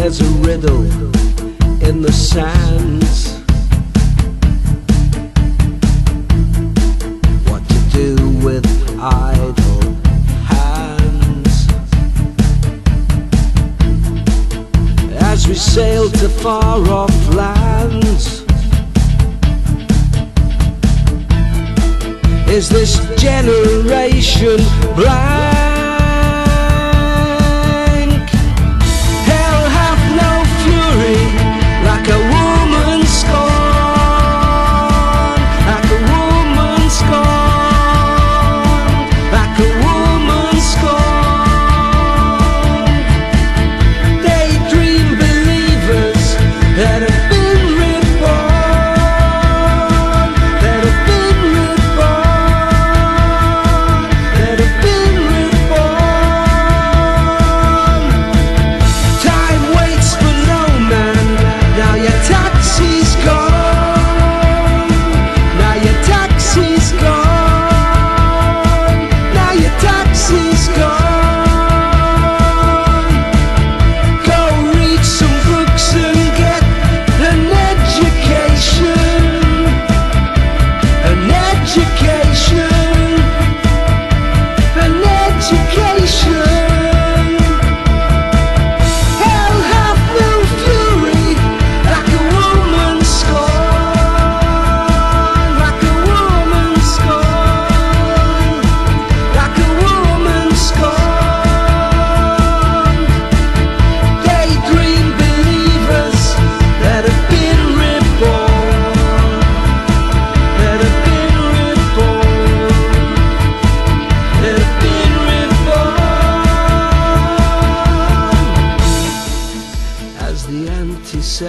There's a riddle in the sands. What to do with idle hands? As we sail to far off lands. Is this generation blind?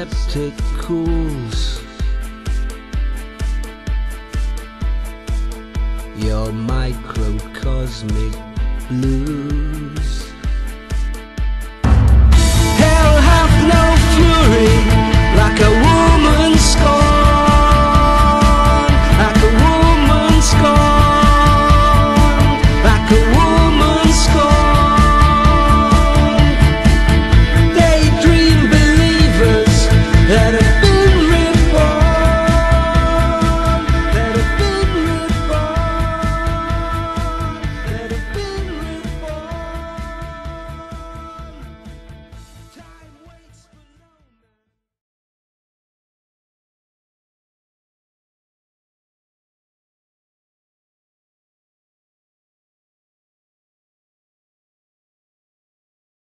septic cools. Your microcosmic blues.